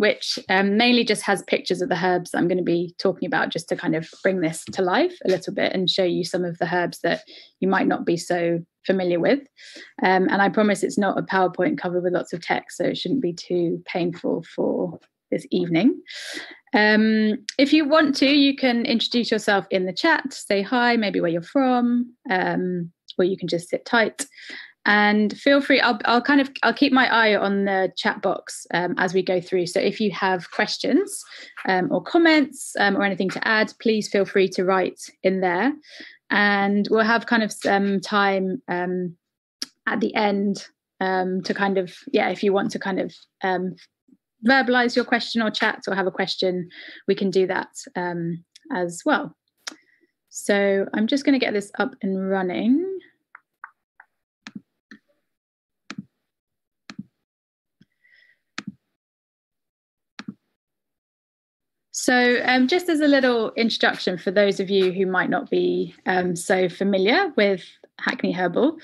which um, mainly just has pictures of the herbs I'm going to be talking about, just to kind of bring this to life a little bit and show you some of the herbs that you might not be so familiar with. Um, and I promise it's not a PowerPoint covered with lots of text, so it shouldn't be too painful for this evening. Um, if you want to, you can introduce yourself in the chat, say hi, maybe where you're from, um, or you can just sit tight and feel free I'll, I'll kind of i'll keep my eye on the chat box um, as we go through. So if you have questions um, or comments um, or anything to add please feel free to write in there. And we'll have kind of some time um, at the end um, to kind of yeah if you want to kind of um, verbalize your question or chat or have a question we can do that as well. So i'm just going to get this up and running So, um, just as a little introduction for those of you who might not be um, so familiar with Hackney Herbal,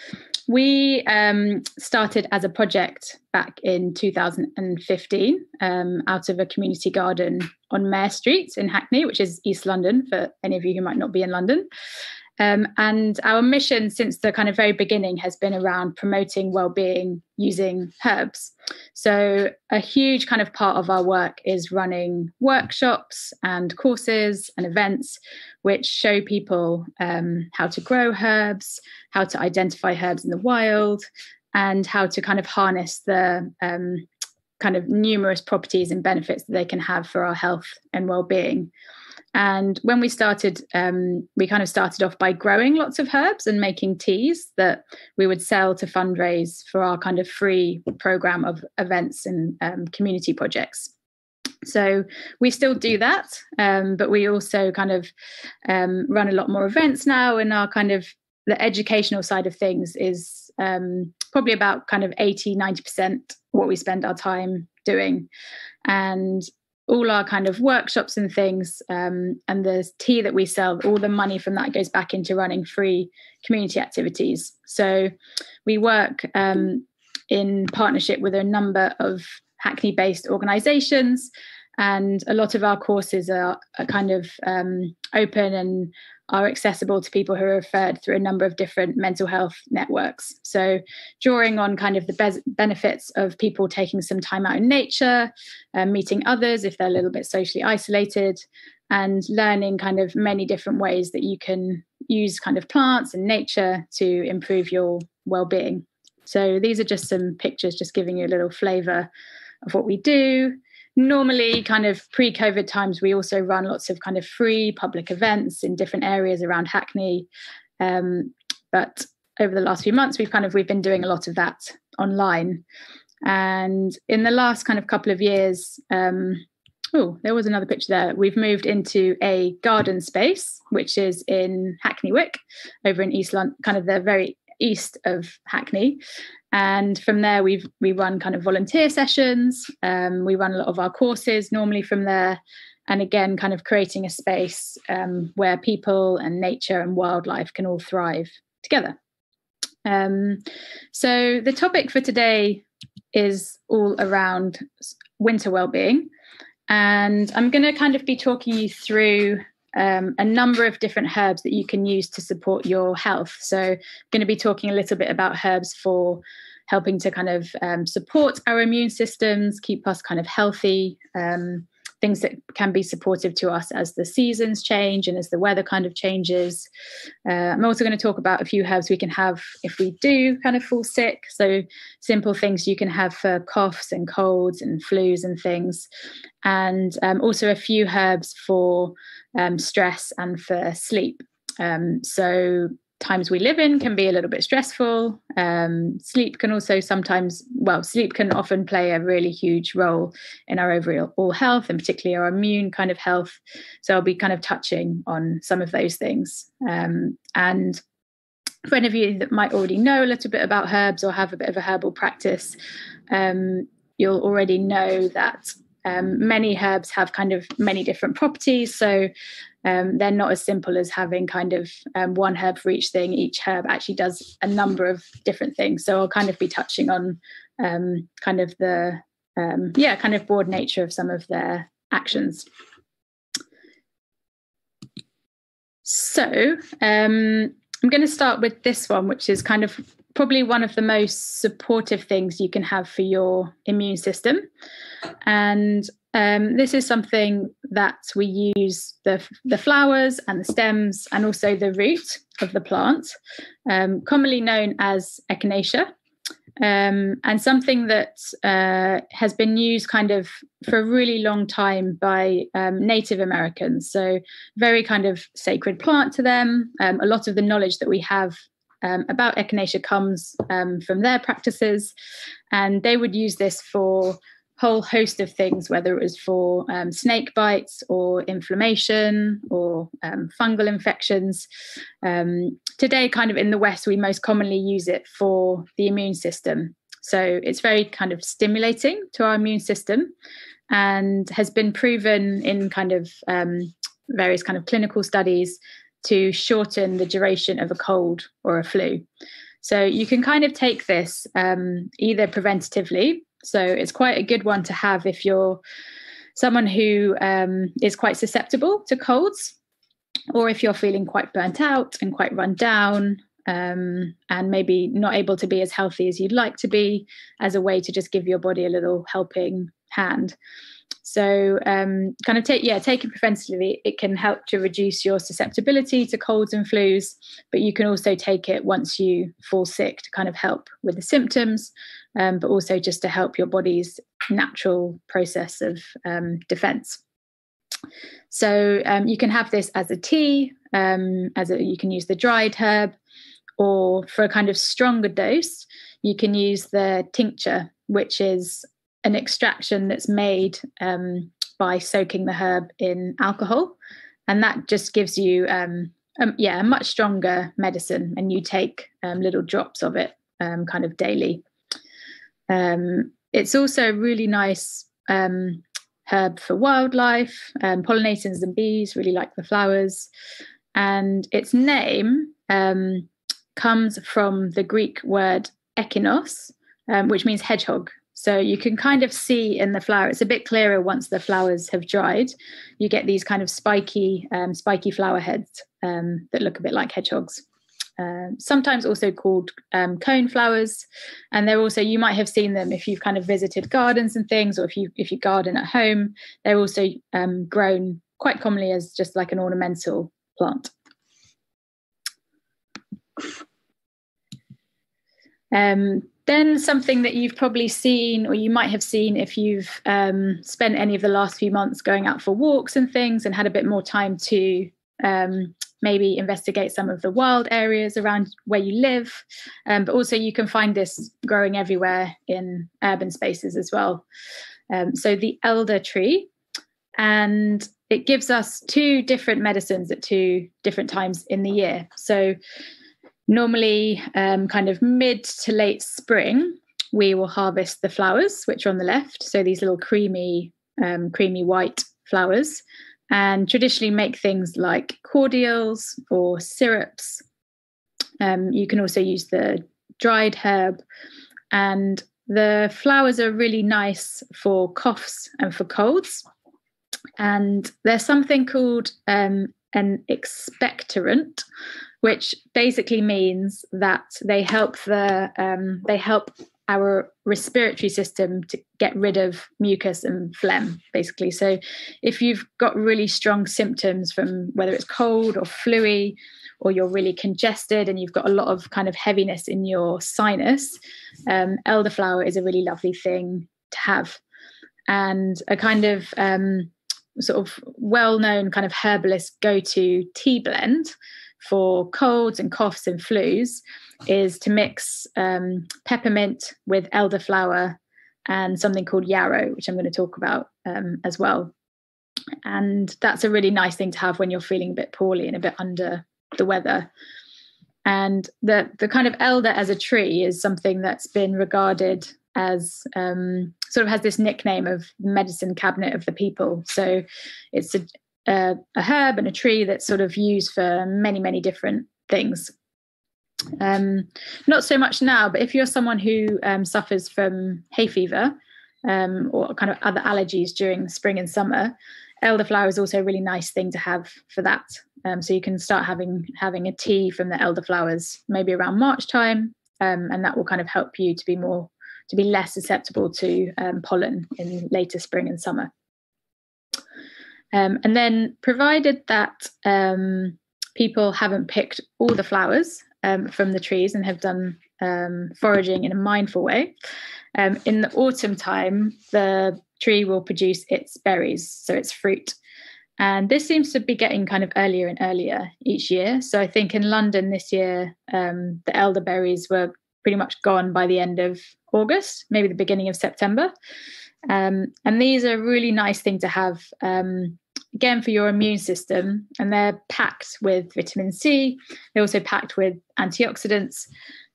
we um, started as a project back in 2015 um, out of a community garden on Mare Street in Hackney, which is East London for any of you who might not be in London. Um, and our mission since the kind of very beginning has been around promoting well-being using herbs. So a huge kind of part of our work is running workshops and courses and events which show people um, how to grow herbs, how to identify herbs in the wild, and how to kind of harness the um, kind of numerous properties and benefits that they can have for our health and well-being. And when we started, um, we kind of started off by growing lots of herbs and making teas that we would sell to fundraise for our kind of free program of events and um, community projects. So we still do that, um, but we also kind of um, run a lot more events now, and our kind of the educational side of things is um, probably about kind of 80 90% what we spend our time doing. And all our kind of workshops and things um, and the tea that we sell all the money from that goes back into running free community activities. So we work um, in partnership with a number of hackney based organizations and a lot of our courses are, are kind of um, open and are accessible to people who are referred through a number of different mental health networks. So, drawing on kind of the be- benefits of people taking some time out in nature, uh, meeting others if they're a little bit socially isolated, and learning kind of many different ways that you can use kind of plants and nature to improve your well-being. So, these are just some pictures, just giving you a little flavor of what we do normally kind of pre-covid times we also run lots of kind of free public events in different areas around hackney. Um, but over the last few months we've kind of we've been doing a lot of that online. And in the last kind of couple of years um, oh there was another picture there. We've moved into a garden space which is in hackney wick over in east london kind of the very east of hackney. And from there we've we run kind of volunteer sessions. Um, we run a lot of our courses normally from there. And again kind of creating a space um, where people and nature and wildlife can all thrive together. Um, so the topic for today is all around winter well-being. And i'm going to kind of be talking you through um, a number of different herbs that you can use to support your health. So, I'm going to be talking a little bit about herbs for helping to kind of um, support our immune systems, keep us kind of healthy, um, things that can be supportive to us as the seasons change and as the weather kind of changes. Uh, I'm also going to talk about a few herbs we can have if we do kind of fall sick. So, simple things you can have for coughs and colds and flus and things. And um, also a few herbs for um, stress and for sleep. Um, so, times we live in can be a little bit stressful. Um, sleep can also sometimes, well, sleep can often play a really huge role in our overall health and particularly our immune kind of health. So I'll be kind of touching on some of those things. Um, and for any of you that might already know a little bit about herbs or have a bit of a herbal practice, um, you'll already know that um, many herbs have kind of many different properties. So um, they're not as simple as having kind of um, one herb for each thing. Each herb actually does a number of different things. So I'll kind of be touching on um, kind of the um, yeah, kind of broad nature of some of their actions. So um, I'm going to start with this one, which is kind of probably one of the most supportive things you can have for your immune system. And um, this is something that we use the, the flowers and the stems and also the root of the plant, um, commonly known as echinacea um, and something that uh, has been used kind of for a really long time by um, Native Americans. So, very kind of sacred plant to them. Um, a lot of the knowledge that we have um, about echinacea comes um, from their practices, and they would use this for whole host of things, whether it was for um, snake bites or inflammation or um, fungal infections. Um, today, kind of in the West, we most commonly use it for the immune system. So it's very kind of stimulating to our immune system and has been proven in kind of um, various kind of clinical studies to shorten the duration of a cold or a flu. So you can kind of take this um, either preventatively so it's quite a good one to have if you're someone who um, is quite susceptible to colds, or if you're feeling quite burnt out and quite run down. Um, and maybe not able to be as healthy as you'd like to be, as a way to just give your body a little helping hand. So, um, kind of take yeah, take it preventatively. It can help to reduce your susceptibility to colds and flus, but you can also take it once you fall sick to kind of help with the symptoms um, but also just to help your body's natural process of um, defense. So um, you can have this as a tea, um, as a, you can use the dried herb, or for a kind of stronger dose, you can use the tincture, which is an extraction that's made um, by soaking the herb in alcohol, and that just gives you um, um, yeah, a much stronger medicine, and you take um, little drops of it um, kind of daily. Um, it's also a really nice herb for wildlife. Pollinators and bees really like the flowers. And its name comes from the Greek word echinos, which means hedgehog. So you can kind of see in the flower, it's a bit clearer once the flowers have dried. You get these kind of spiky, um, spiky flower heads that look a bit like hedgehogs. Um, sometimes also called um, cone flowers. And they're also you might have seen them if you've kind of visited gardens and things or if you if you garden at home. They're also um, grown quite commonly as just like an ornamental plant. Um, then something that you've probably seen or you might have seen if you've um, spent any of the last few months going out for walks and things and had a bit more time to um, maybe investigate some of the wild areas around where you live. Um, but also, you can find this growing everywhere in urban spaces as well. Um, so, the elder tree, and it gives us two different medicines at two different times in the year. So, normally, um, kind of mid to late spring, we will harvest the flowers, which are on the left. So, these little creamy, um, creamy white flowers and traditionally make things like cordials or syrups. Um, you can also use the dried herb, and the flowers are really nice for coughs and for colds. And there's something called um, an expectorant, which basically means that they help the um, they help our respiratory system to get rid of mucus and phlegm, basically. So, if you've got really strong symptoms from whether it's cold or fluey, or you're really congested and you've got a lot of kind of heaviness in your sinus, um, elderflower is a really lovely thing to have. And a kind of um, sort of well known kind of herbalist go to tea blend for colds and coughs and flus is to mix um, peppermint with elderflower and something called yarrow, which I'm going to talk about um, as well. And that's a really nice thing to have when you're feeling a bit poorly and a bit under the weather. And the the kind of elder as a tree is something that's been regarded as um, sort of has this nickname of medicine cabinet of the people. So it's a, a, a herb and a tree that's sort of used for many many different things. Um, not so much now, but if you're someone who um, suffers from hay fever, um, or kind of other allergies during spring and summer, elderflower is also a really nice thing to have for that. Um, so you can start having having a tea from the elderflowers maybe around March time, um, and that will kind of help you to be more to be less susceptible to um, pollen in later spring and summer. Um, and then, provided that um, people haven't picked all the flowers um, from the trees and have done um, foraging in a mindful way, um, in the autumn time, the tree will produce its berries, so its fruit. And this seems to be getting kind of earlier and earlier each year. So I think in London this year, um, the elderberries were pretty much gone by the end of August, maybe the beginning of September. Um, and these are a really nice thing to have, um, again, for your immune system. And they're packed with vitamin C. They're also packed with antioxidants.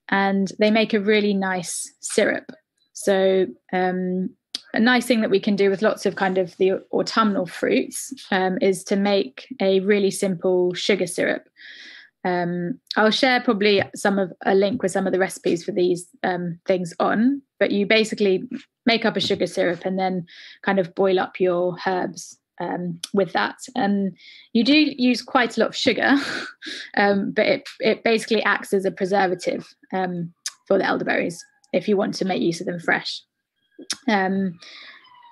And they make a really nice syrup. So, um, a nice thing that we can do with lots of kind of the autumnal fruits um, is to make a really simple sugar syrup. Um, I'll share probably some of a link with some of the recipes for these um, things on, but you basically make up a sugar syrup and then kind of boil up your herbs um, with that. And you do use quite a lot of sugar, um, but it, it basically acts as a preservative um, for the elderberries if you want to make use of them fresh. Um,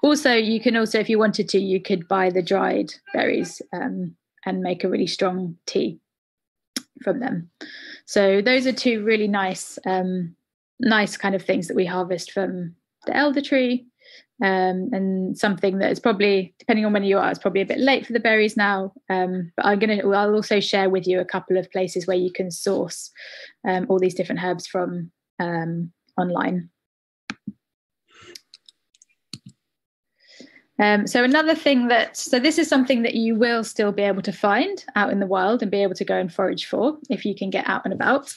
also, you can also, if you wanted to, you could buy the dried berries and make a really strong tea from them. So those are two really nice, um, nice kind of things that we harvest from the elder tree. Um, and something that is probably, depending on when you are, it's probably a bit late for the berries now. Um, but I'm gonna, I'll also share with you a couple of places where you can source um, all these different herbs from um, online. Um, so another thing that so this is something that you will still be able to find out in the wild and be able to go and forage for if you can get out and about.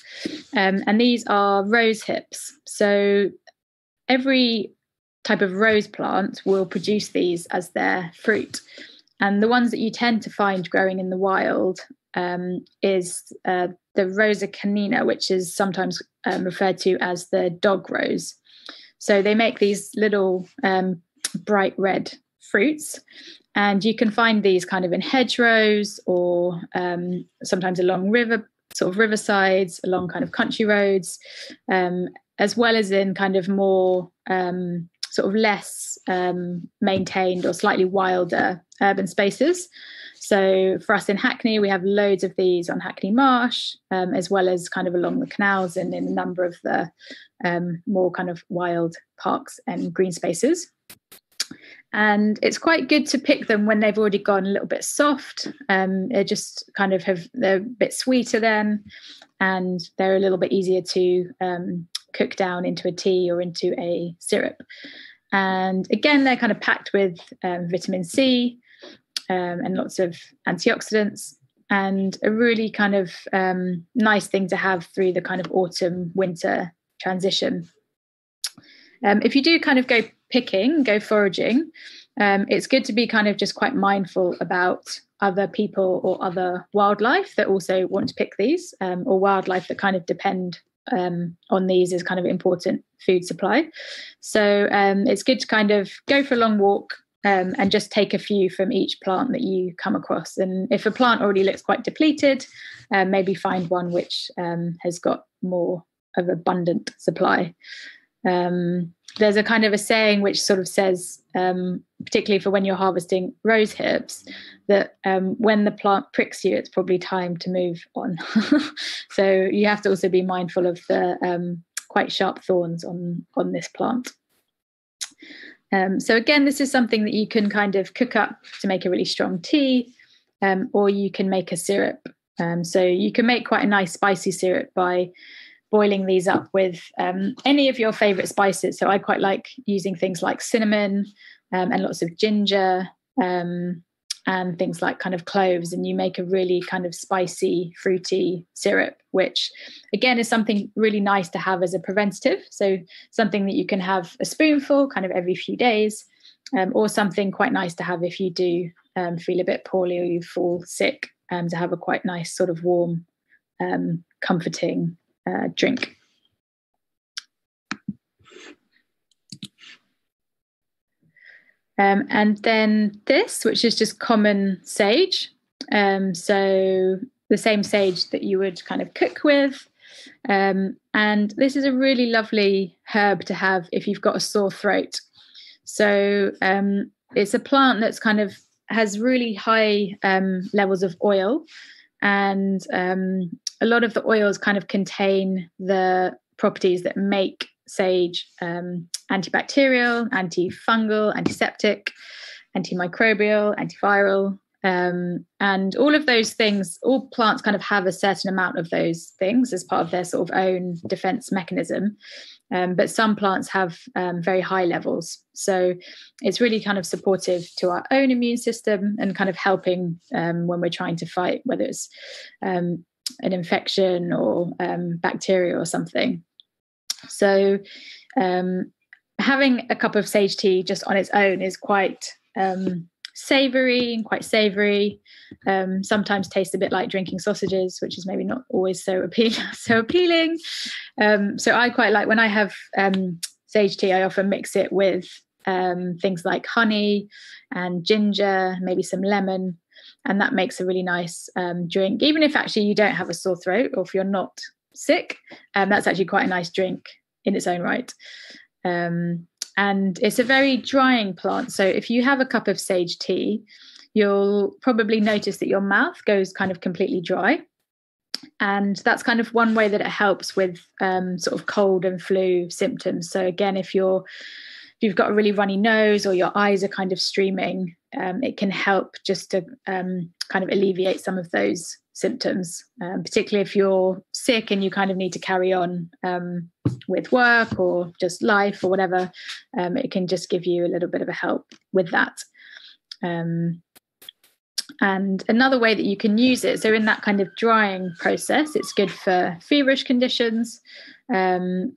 Um, and these are rose hips. So every type of rose plant will produce these as their fruit. And the ones that you tend to find growing in the wild um, is uh, the Rosa canina, which is sometimes um, referred to as the dog rose. So they make these little um, bright red fruits. And you can find these kind of in hedgerows or um, sometimes along river, sort of riversides, along kind of country roads, um, as well as in kind of more um, sort of less um, maintained or slightly wilder urban spaces. So for us in Hackney, we have loads of these on Hackney Marsh, um, as well as kind of along the canals and in a number of the um, more kind of wild parks and green spaces and it's quite good to pick them when they've already gone a little bit soft. Um, they just kind of have they're a bit sweeter then and they're a little bit easier to um, cook down into a tea or into a syrup. And again they're kind of packed with um, vitamin c um, and lots of antioxidants and a really kind of um, nice thing to have through the kind of autumn winter transition um, if you do kind of go picking, go foraging, um, it's good to be kind of just quite mindful about other people or other wildlife that also want to pick these, um, or wildlife that kind of depend um, on these as kind of important food supply. So um, it's good to kind of go for a long walk. Um, and just take a few from each plant that you come across. And if a plant already looks quite depleted, um, maybe find one which has got more of abundant supply. Um, there's a kind of a saying which sort of says, um, particularly for when you're harvesting rose hips, that um, when the plant pricks you, it's probably time to move on. so you have to also be mindful of the um, quite sharp thorns on on this plant. Um, so again, this is something that you can kind of cook up to make a really strong tea, um, or you can make a syrup. so you can make quite a nice spicy syrup by boiling these up with um, any of your favorite spices. So I quite like using things like cinnamon um, and lots of ginger um, and things like kind of cloves. And you make a really kind of spicy, fruity syrup, which again is something really nice to have as a preventative. So something that you can have a spoonful kind of every few days. Um, or something quite nice to have if you do um, feel a bit poorly or you fall sick, um, to have a quite nice sort of warm, comforting uh, drink. Um, and then this, which is just common sage. Um, so the same sage that you would kind of cook with. Um, and this is a really lovely herb to have if you've got a sore throat. So um, it's a plant that's kind of has really high um, levels of oil, and um, a lot of the oils kind of contain the properties that make sage um, antibacterial, antifungal, antiseptic, antimicrobial, antiviral. Um, and all of those things, all plants kind of have a certain amount of those things as part of their sort of own defense mechanism. Um, but some plants have um, very high levels. So it's really kind of supportive to our own immune system and kind of helping um, when we're trying to fight, whether it's um, an infection or um, bacteria or something. So um, having a cup of sage tea just on its own is quite savory and quite savory. Um, sometimes tastes a bit like drinking sausages, which is maybe not always so appealing. So appealing. Um, so I quite like when I have um, sage tea. I often mix it with um, things like honey and ginger, maybe some lemon, and that makes a really nice um, drink. Even if actually you don't have a sore throat or if you're not sick, um, that's actually quite a nice drink in its own right. Um, and it's a very drying plant. So if you have a cup of sage tea, you'll probably notice that your mouth goes kind of completely dry. And that's kind of one way that it helps with um, sort of cold and flu symptoms. So again, if you're if you've got a really runny nose or your eyes are kind of streaming, um, it can help just to um, kind of alleviate some of those symptoms, um, particularly if you're sick and you kind of need to carry on um, with work or just life or whatever. Um, it can just give you a little bit of a help with that. Um, and another way that you can use it, so in that kind of drying process, it's good for feverish conditions,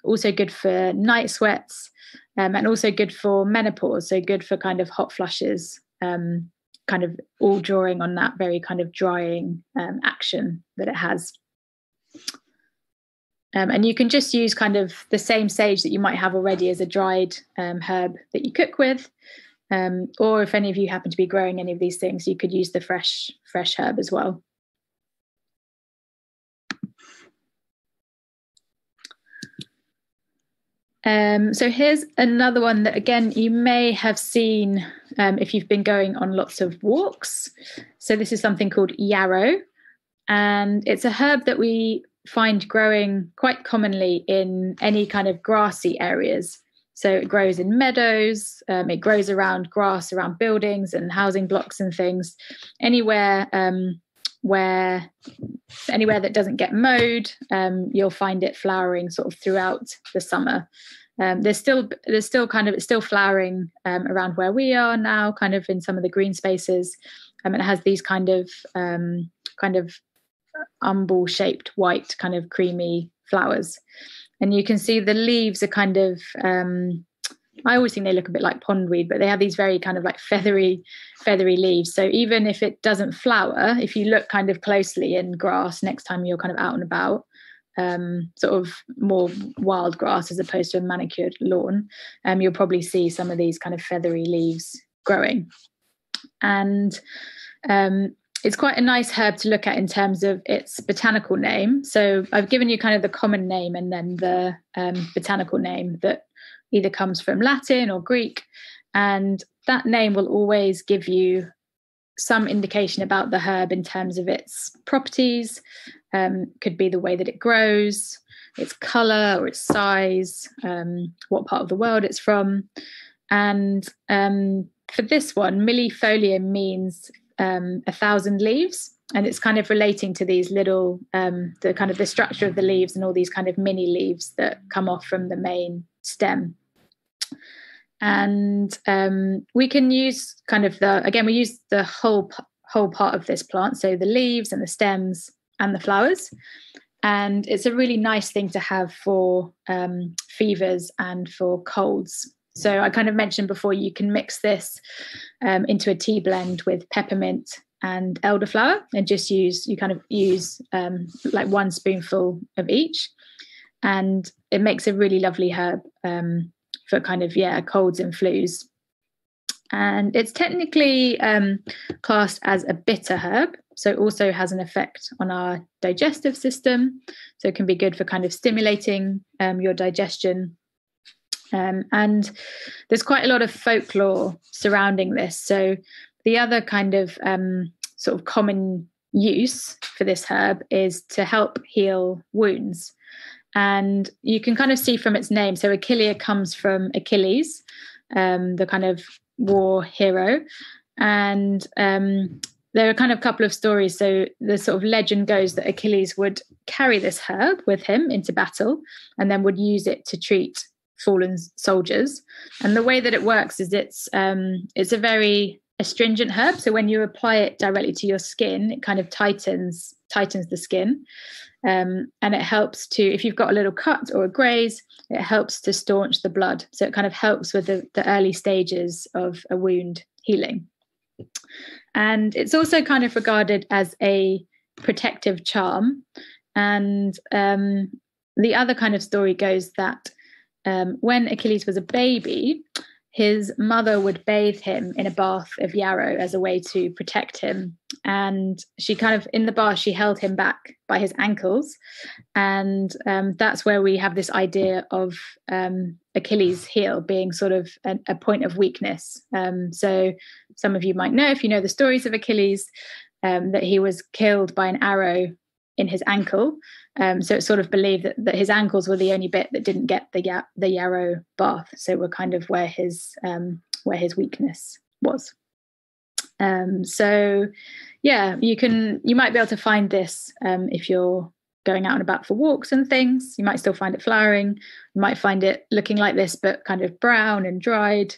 also good for night sweats, um, and also good for menopause. So good for kind of hot flushes um, kind of all drawing on that very kind of drying um, action that it has. Um, and you can just use kind of the same sage that you might have already as a dried um, herb that you cook with. Um, or if any of you happen to be growing any of these things, you could use the fresh fresh herb as well. Um, so here's another one that again you may have seen um, if you've been going on lots of walks. So this is something called yarrow, and it's a herb that we find growing quite commonly in any kind of grassy areas. So it grows in meadows, um, it grows around grass, around buildings and housing blocks and things, anywhere um, where anywhere that doesn't get mowed, um, you'll find it flowering sort of throughout the summer. Um, there's still there's still kind of it's still flowering um, around where we are now, kind of in some of the green spaces, um, and it has these kind of um, kind of umbel shaped white kind of creamy flowers, and you can see the leaves are kind of um, I always think they look a bit like pondweed, but they have these very kind of like feathery, feathery leaves. So even if it doesn't flower, if you look kind of closely in grass next time you're kind of out and about, um, sort of more wild grass as opposed to a manicured lawn, um, you'll probably see some of these kind of feathery leaves growing. And um, it's quite a nice herb to look at in terms of its botanical name. So I've given you kind of the common name and then the um, botanical name that either comes from Latin or Greek. And that name will always give you some indication about the herb in terms of its properties, um, could be the way that it grows, its color or its size, um, what part of the world it's from. And um, for this one, millefolium means um, a thousand leaves. And it's kind of relating to these little, um, the kind of the structure of the leaves and all these kind of mini leaves that come off from the main stem and um, we can use kind of the again we use the whole whole part of this plant so the leaves and the stems and the flowers. And it's a really nice thing to have for um, fevers and for colds. So i kind of mentioned before you can mix this um, into a tea blend with peppermint and elderflower and just use you kind of use um, like one spoonful of each. And it makes a really lovely herb um, for kind of yeah colds and flus. And it's technically um, classed as a bitter herb so it also has an effect on our digestive system. So it can be good for kind of stimulating um, your digestion. Um, and there's quite a lot of folklore surrounding this. So the other kind of um, sort of common use for this herb is to help heal wounds and you can kind of see from its name so achillea comes from achilles um, the kind of war hero. And um, there are kind of a couple of stories. So the sort of legend goes that Achilles would carry this herb with him into battle and then would use it to treat fallen soldiers. And the way that it works is it's um, it's a very astringent herb. So when you apply it directly to your skin, it kind of tightens tightens the skin. Um, and it helps to, if you've got a little cut or a graze, it helps to staunch the blood. So it kind of helps with the, the early stages of a wound healing. And it's also kind of regarded as a protective charm. And um, the other kind of story goes that um, when Achilles was a baby, his mother would bathe him in a bath of yarrow as a way to protect him. And she kind of, in the bath, she held him back by his ankles. And um, that's where we have this idea of um, Achilles' heel being sort of a, a point of weakness. Um, so some of you might know, if you know the stories of Achilles, um, that he was killed by an arrow in his ankle. Um, so it's sort of believed that, that his ankles were the only bit that didn't get the the yarrow bath. So were kind of where his um, where his weakness was. Um, so yeah, you can you might be able to find this um, if you're going out and about for walks and things. You might still find it flowering. You might find it looking like this, but kind of brown and dried.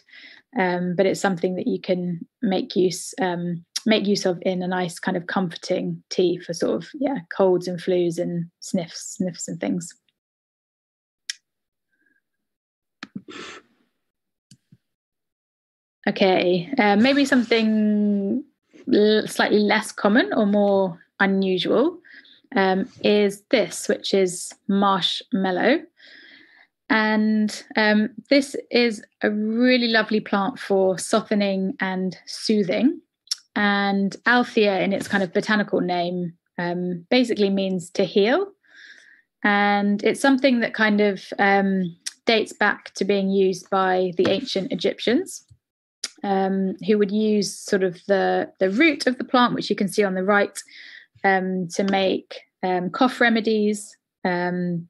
Um, but it's something that you can make use um, make use of in a nice kind of comforting tea for sort of yeah colds and flus and sniffs sniffs and things. Okay uh, maybe something l- slightly less common or more unusual um, is this which is marshmallow. And um, this is a really lovely plant for softening and soothing and Althea, in its kind of botanical name, um, basically means to heal. And it's something that kind of um, dates back to being used by the ancient Egyptians, um, who would use sort of the, the root of the plant, which you can see on the right, um, to make um, cough remedies. Um,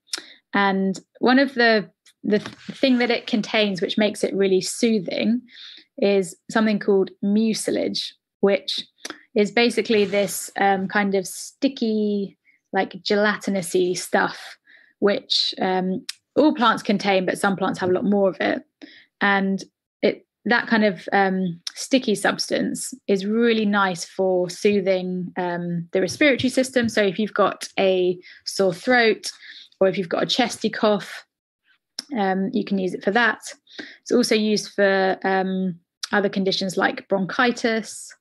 and one of the the thing that it contains, which makes it really soothing, is something called mucilage, which is basically this um, kind of sticky, like gelatinousy stuff, which um, all plants contain, but some plants have a lot more of it. And it that kind of um, sticky substance is really nice for soothing um, the respiratory system. So if you've got a sore throat or if you've got a chesty cough, um, you can use it for that. It's also used for um, other conditions like bronchitis,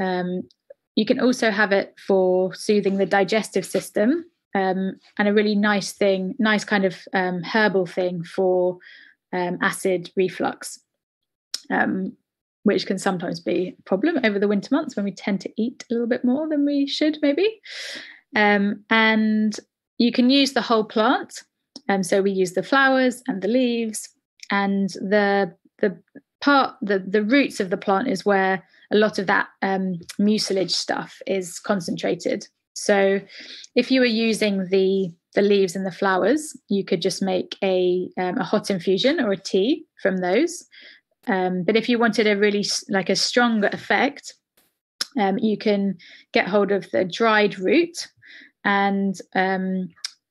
um, you can also have it for soothing the digestive system um, and a really nice thing, nice kind of um, herbal thing for um, acid reflux, um, which can sometimes be a problem over the winter months when we tend to eat a little bit more than we should, maybe. Um, and you can use the whole plant. So we use the flowers and the leaves and the the part the the roots of the plant is where a lot of that um, mucilage stuff is concentrated. So if you were using the the leaves and the flowers, you could just make a um, a hot infusion or a tea from those. Um, but if you wanted a really like a stronger effect, um, you can get hold of the dried root and um,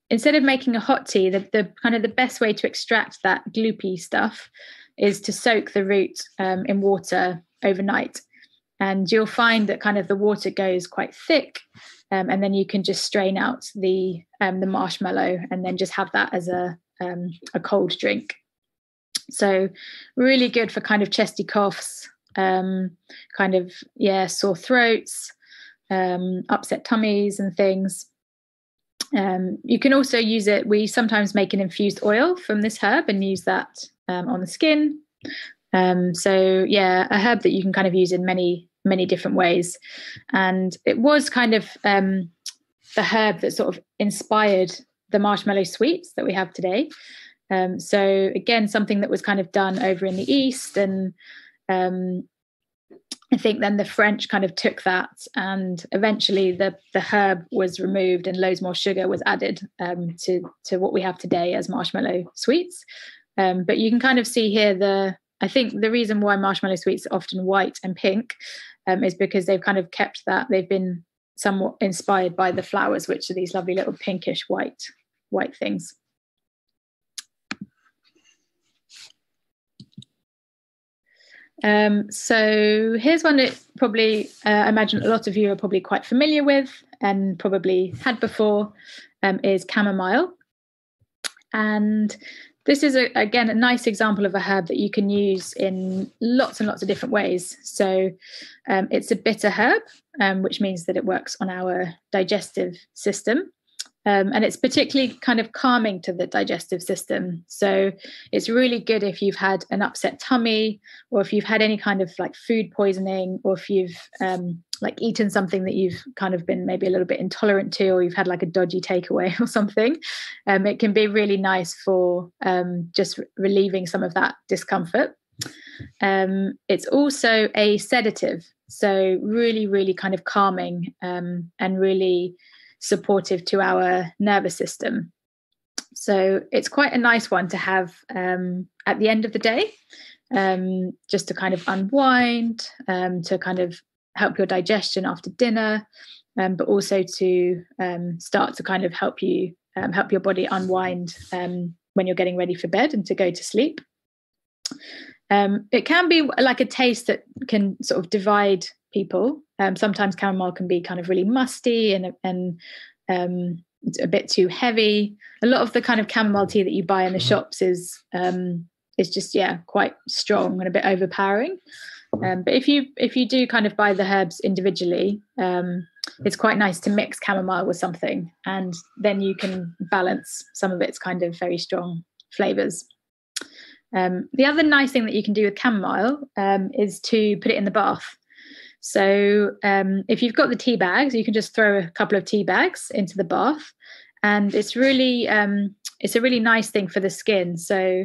instead of making a hot tea, the, the kind of the best way to extract that gloopy stuff is to soak the root um, in water overnight and you'll find that kind of the water goes quite thick um, and then you can just strain out the um, the marshmallow and then just have that as a um, a cold drink. So really good for kind of chesty coughs um, kind of yeah sore throats um, upset tummies and things. Um, you can also use it we sometimes make an infused oil from this herb and use that on the skin. Um, so yeah, a herb that you can kind of use in many many different ways, and it was kind of um, the herb that sort of inspired the marshmallow sweets that we have today. Um, so again, something that was kind of done over in the east, and um, I think then the French kind of took that, and eventually the the herb was removed, and loads more sugar was added um, to to what we have today as marshmallow sweets. Um, but you can kind of see here the I think the reason why marshmallow sweets are often white and pink um, is because they've kind of kept that they've been somewhat inspired by the flowers, which are these lovely little pinkish white white things. Um, so here's one that probably uh, I imagine a lot of you are probably quite familiar with and probably had before um, is chamomile. And this is a, again a nice example of a herb that you can use in lots and lots of different ways. So um, it's a bitter herb, um, which means that it works on our digestive system. Um, and it's particularly kind of calming to the digestive system. So it's really good if you've had an upset tummy, or if you've had any kind of like food poisoning, or if you've um, like eaten something that you've kind of been maybe a little bit intolerant to, or you've had like a dodgy takeaway or something. Um, it can be really nice for um, just relieving some of that discomfort. Um, it's also a sedative, so really, really kind of calming um, and really supportive to our nervous system. So it's quite a nice one to have um, at the end of the day, um, just to kind of unwind, um, to kind of help your digestion after dinner, um, but also to um, start to kind of help you um, help your body unwind when you're getting ready for bed and to go to sleep. it can be like a taste that can sort of divide people. Um, sometimes chamomile can be kind of really musty and and um, it's a bit too heavy. A lot of the kind of chamomile tea that you buy in the mm-hmm. shops is um, is just yeah quite strong and a bit overpowering. Um, but if you if you do kind of buy the herbs individually, um, it's quite nice to mix chamomile with something, and then you can balance some of its kind of very strong flavors. Um, the other nice thing that you can do with chamomile um, is to put it in the bath. So um, if you've got the tea bags, you can just throw a couple of tea bags into the bath, and it's really um, it's a really nice thing for the skin. So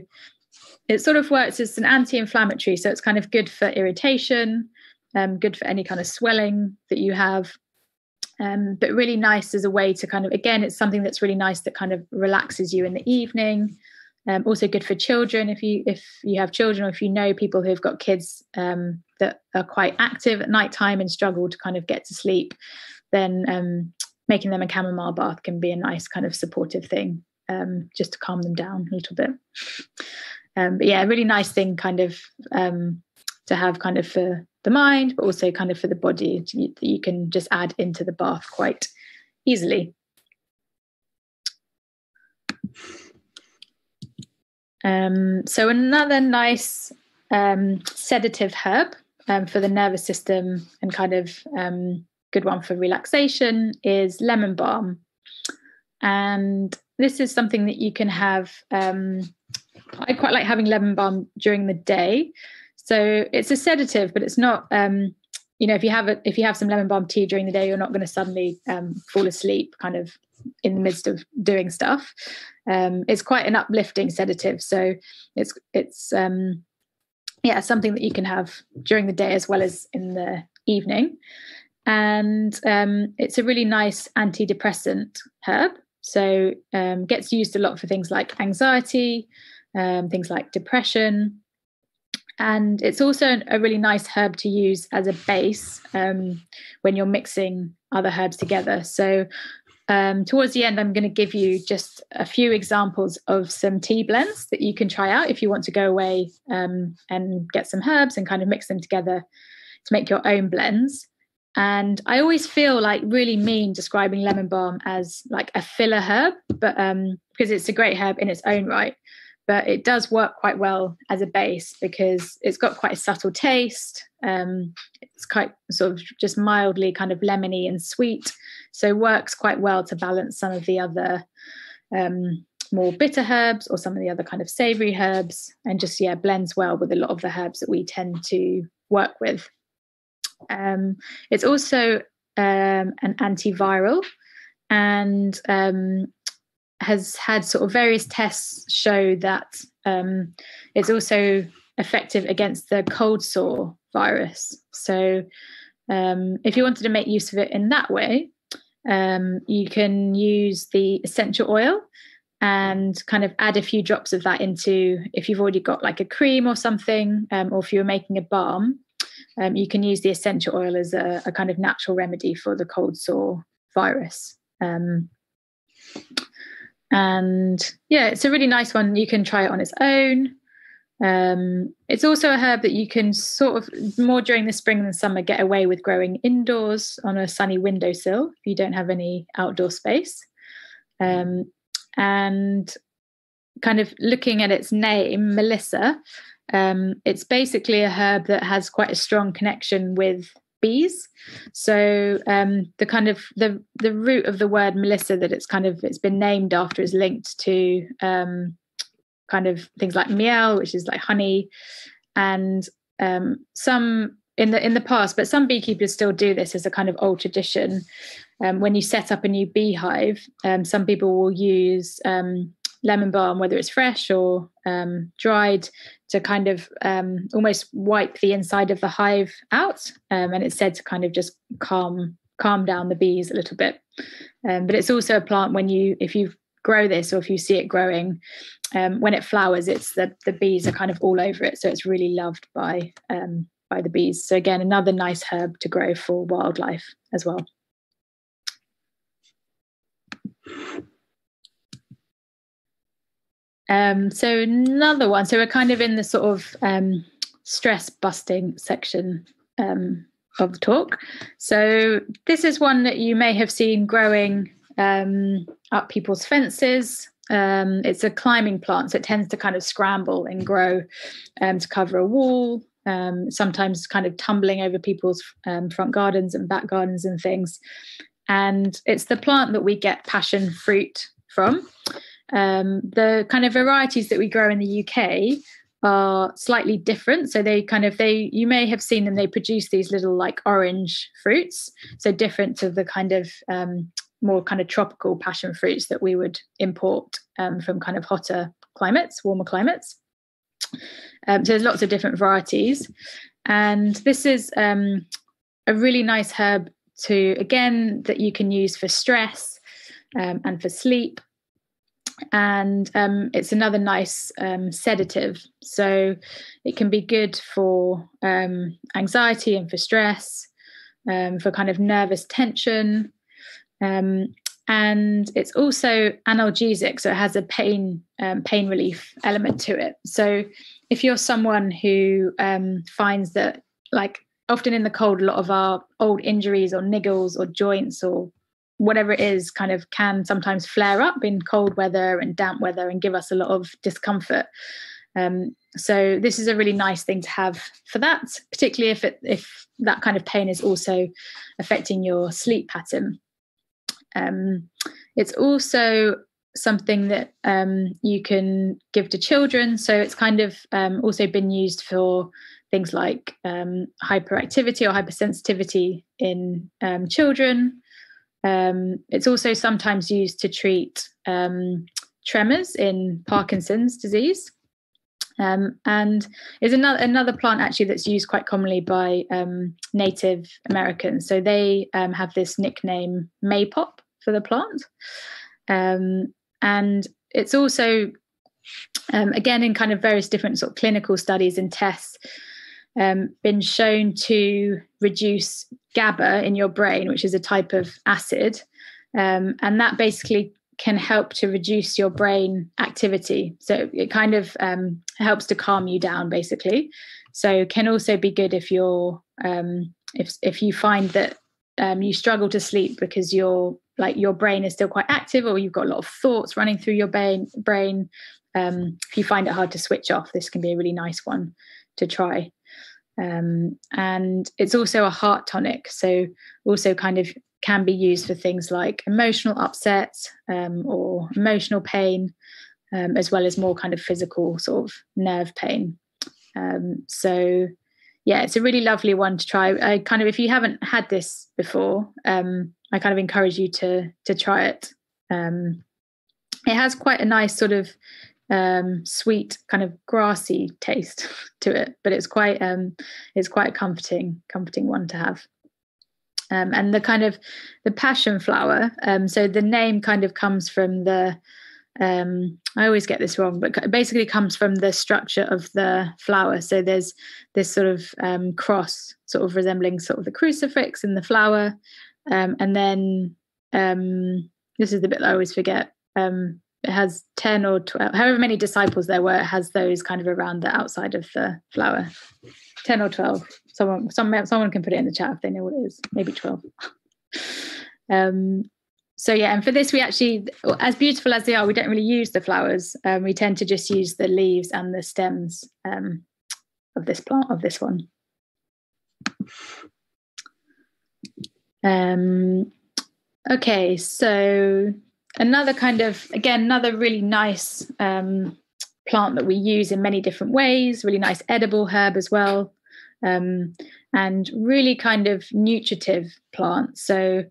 it sort of works as an anti-inflammatory, so it's kind of good for irritation, um, good for any kind of swelling that you have. Um, but really nice as a way to kind of again, it's something that's really nice that kind of relaxes you in the evening. Um, also good for children if you if you have children or if you know people who've got kids um, that are quite active at night time and struggle to kind of get to sleep then um, making them a chamomile bath can be a nice kind of supportive thing um, just to calm them down a little bit. Um, but yeah really nice thing kind of um, to have kind of for the mind but also kind of for the body that you can just add into the bath quite easily. Um, so another nice um, sedative herb um, for the nervous system and kind of um, good one for relaxation is lemon balm. And this is something that you can have. Um, I quite like having lemon balm during the day. So it's a sedative, but it's not. Um, you know, if you have a, if you have some lemon balm tea during the day, you're not going to suddenly fall asleep, kind of in the midst of doing stuff. Um, it's quite an uplifting sedative, so it's it's um, yeah something that you can have during the day as well as in the evening, and um, it's a really nice antidepressant herb. So um, gets used a lot for things like anxiety, um, things like depression, and it's also a really nice herb to use as a base um, when you're mixing other herbs together. So um, towards the end, I'm going to give you just a few examples of some tea blends that you can try out if you want to go away um, and get some herbs and kind of mix them together to make your own blends. And I always feel like really mean describing lemon balm as like a filler herb, but um, because it's a great herb in its own right but it does work quite well as a base because it's got quite a subtle taste. Um, it's quite sort of just mildly kind of lemony and sweet, so works quite well to balance some of the other um, more bitter herbs or some of the other kind of savory herbs, and just yeah blends well with a lot of the herbs that we tend to work with. Um, it's also um, an antiviral and um, has had sort of various tests show that um, it's also effective against the cold sore virus. So, um, if you wanted to make use of it in that way, um, you can use the essential oil and kind of add a few drops of that into if you've already got like a cream or something, um, or if you're making a balm. Um, you can use the essential oil as a, a, kind of natural remedy for the cold sore virus. Um, and yeah, it's a really nice one. You can try it on its own. Um, it's also a herb that you can sort of more during the spring and summer get away with growing indoors on a sunny windowsill if you don't have any outdoor space. Um, and kind of looking at its name, Melissa, um, it's basically a herb that has quite a strong connection with bees. So um, the kind of the the root of the word Melissa that it's kind of it's been named after is linked to um, kind of things like miel, which is like honey, and um, some in the in the past, but some beekeepers still do this as a kind of old tradition. Um, when you set up a new beehive, um, some people will use um, lemon balm, whether it's fresh or um, dried, to kind of um, almost wipe the inside of the hive out, and it's said to kind of just calm calm down the bees a little bit. but it's also a plant when you if you grow this or if you see it growing, um, when it flowers, it's the the bees are kind of all over it, so it's really loved by um, by the bees. So again, another nice herb to grow for wildlife as well. Um, so another one. So we're kind of in the sort of um, stress busting section um, of the talk. So this is one that you may have seen growing um, up people's fences um, it's a climbing plant, so it tends to kind of scramble and grow um, to cover a wall. Um, sometimes kind of tumbling over people's um, front gardens and back gardens and things. And it's the plant that we get passion fruit from. Um, the kind of varieties that we grow in the UK are slightly different. So they kind of they you may have seen them. They produce these little like orange fruits, so different to the kind of um, more kind of tropical passion fruits that we would import um, from kind of hotter climates, warmer climates. Um, so there's lots of different varieties, and this is um, a really nice herb to again that you can use for stress um, and for sleep. And um, it's another nice um, sedative, so it can be good for anxiety and for stress, for kind of nervous tension, um, and it's also analgesic, so it has a pain um, pain relief element to it. So if you're someone who um, finds that, like often in the cold, a lot of our old injuries or niggles or joints or whatever it is kind of can sometimes flare up in cold weather and damp weather and give us a lot of discomfort. Um, so this is a really nice thing to have for that, particularly if it, if that kind of pain is also affecting your sleep pattern. Um, it's also something that um, you can give to children. So it's kind of um, also been used for things like um, hyperactivity or hypersensitivity in um, children. Um, it's also sometimes used to treat um, tremors in Parkinson's disease. And is another another plant actually that's used quite commonly by Native Americans. So they have this nickname Maypop, for the plant. Um, and it's also, um, again, in kind of various different sort of clinical studies and tests, um, been shown to reduce GABA in your brain, which is a type of acid. Um, and that basically can help to reduce your brain activity. So it kind of um, helps to calm you down, basically. So can also be good if you're um, if if you find that um, you struggle to sleep because you're like your brain is still quite active or you've got a lot of thoughts running through your brain brain um, if you find it hard to switch off this can be a really nice one to try um, and it's also a heart tonic so also kind of can be used for things like emotional upset um, or emotional pain um, as well as more kind of physical sort of nerve pain. Um, so yeah, it's a really lovely one to try. I kind of, if you haven't had this before, um, I kind of encourage you to to try it. Um, it has quite a nice sort of um, sweet, kind of grassy taste to it, but it's quite um, it's quite comforting, comforting one to have. Um, and the kind of the passion flower. Um, so the name kind of comes from the. Um, I always get this wrong, but basically comes from the structure of the flower. So there's this sort of um, cross, sort of resembling sort of the crucifix in the flower, um, and then um, this is the bit that I always forget. Um, it has 10 or 12 however many disciples there were it has those kind of around the outside of the flower. 10 or 12 someone someone someone can put it in the chat if they know what it is. Maybe 12 um so yeah and for this we actually as beautiful as they are we don't really use the flowers. Um, we tend to just use the leaves and the stems um, of this plant of this one um okay so another kind of again another really nice um, plant that we use in many different ways really nice edible herb as well um, and really kind of nutritive plant. So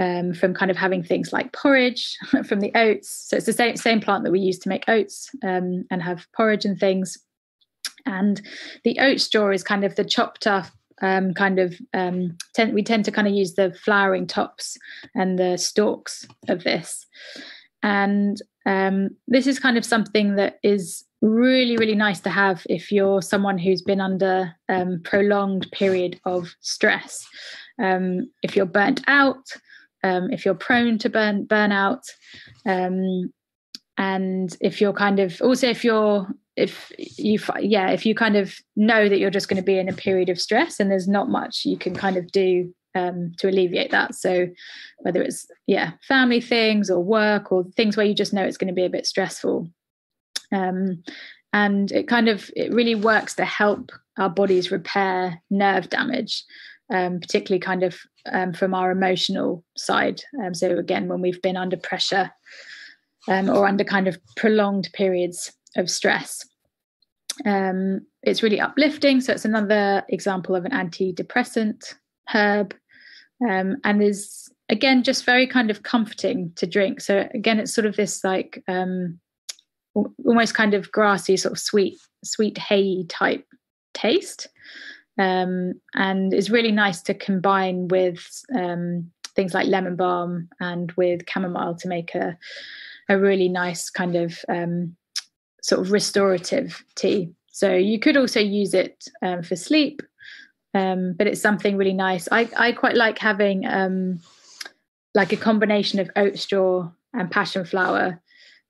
um, from kind of having things like porridge from the oats. So it's the same, same plant that we use to make oats um, and have porridge and things. And the oat straw is kind of the chopped up um, kind of um, tend, we tend to kind of use the flowering tops and the stalks of this. And um, this is kind of something that is really really nice to have if you're someone who's been under um, prolonged period of stress. Um, if you're burnt out um, if you're prone to burn burnout and if you're kind of also if you're if you yeah if you kind of know that you're just going to be in a period of stress and there's not much you can kind of do um, to alleviate that. So whether it's yeah family things or work or things where you just know it's going to be a bit stressful. Um, and it kind of it really works to help our bodies repair nerve damage um, particularly kind of um, from our emotional side. Um, so again when we've been under pressure um, or under kind of prolonged periods of stress. Um, it's really uplifting. So it's another example of an antidepressant herb um, and is again just very kind of comforting to drink. So again, it's sort of this like um, almost kind of grassy, sort of sweet, sweet hay type taste. Um, and is really nice to combine with um, things like lemon balm and with chamomile to make a a really nice kind of um, sort of restorative tea. So you could also use it um, for sleep, um, but it's something really nice. I, I quite like having um, like a combination of oat straw and passion flower